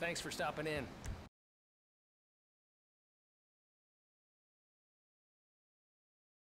Thanks for stopping in.